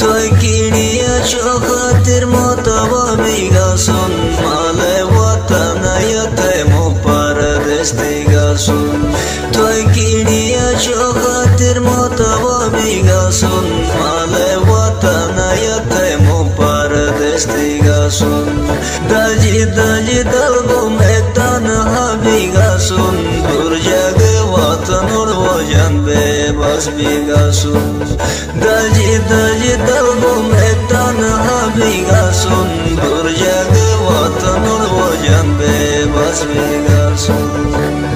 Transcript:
তুই কিনিয়া জগতের মতো বমি গাছন, মালে বতানায়তে মো পারদেশ গাছন তুই কিনিয়া জগতের মতো বমি গাছন, মালে বতানায়তে মো পারদেশ গাছন দাজি দাজি দলগো মেতান হাবি গাছন দূর জাগে বতনুর ভোজন বে বস বিগাছন vazgeçer